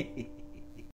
Hey.